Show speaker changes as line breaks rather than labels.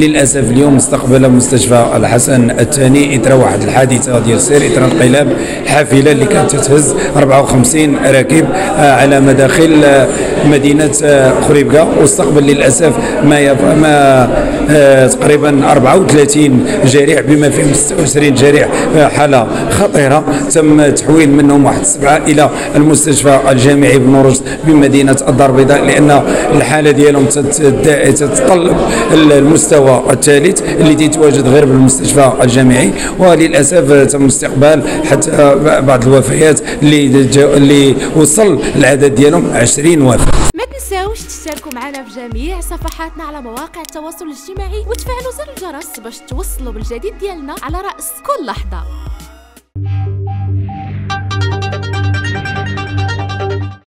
للأسف اليوم استقبل مستشفى الحسن الثاني. اثر واحد الحادثه ديال سير اثر انقلاب الحافله اللي كانت تهز 54 راكب على مداخل آه، مدينة آه، خريبكا. واستقبل للأسف ما. ما آه، تقريبا 34 جريح بما فيهم 26 جريح آه، حالة خطيرة. تم تحويل منهم واحد سبعه إلى المستشفى الجامعي بن رشد بمدينة الدار البيضاء لأن الحالة ديالهم تت- تتطلب المستوى الثالث اللي تيتواجد غير بالمستشفى الجامعي. وللأسف تم استقبال حتى بعض الوفيات اللي اللي وصل العدد ديالهم 20
وفاة. تنساوش تشتركوا معنا في جميع صفحاتنا على مواقع التواصل الاجتماعي وتفعلوا زر الجرس باش توصلوا بالجديد ديالنا على رأس كل لحظة.